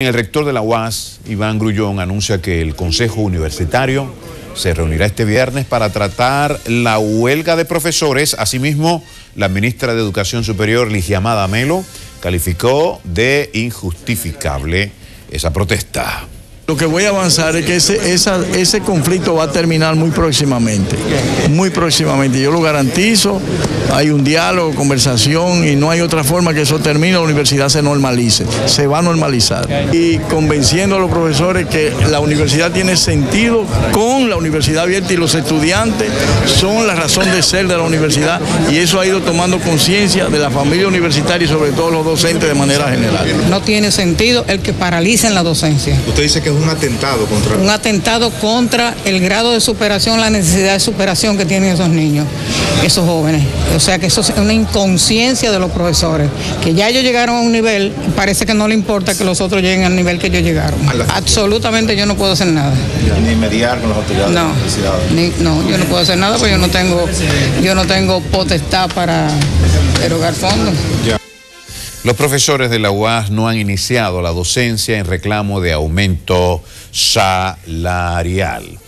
El rector de la UAS, Iván Grullón, anuncia que el Consejo Universitario se reunirá este viernes para tratar la huelga de profesores. Asimismo, la ministra de Educación Superior, Ligiamada Melo, calificó de injustificable esa protesta. Lo que voy a avanzar es que ese, ese conflicto va a terminar muy próximamente, muy próximamente. Yo lo garantizo, hay un diálogo, conversación y no hay otra forma que eso termine, la universidad se normalice, se va a normalizar. Y convenciendo a los profesores que la universidad tiene sentido con la universidad abierta y los estudiantes son la razón de ser de la universidad y eso ha ido tomando conciencia de la familia universitaria y sobre todo los docentes de manera general. No tiene sentido el que paralicen la docencia. Usted dice que un atentado contra... Un atentado contra el grado de superación, la necesidad de superación que tienen esos niños, esos jóvenes. O sea que eso es una inconsciencia de los profesores, que ya ellos llegaron a un nivel, parece que no le importa que los otros lleguen al nivel que ellos llegaron. Absolutamente yo no puedo hacer nada. Ni mediar con las autoridades no, no, yo no puedo hacer nada porque yo no tengo, yo no tengo potestad para erogar fondos. Los profesores de la UAS no han iniciado la docencia en reclamo de aumento salarial.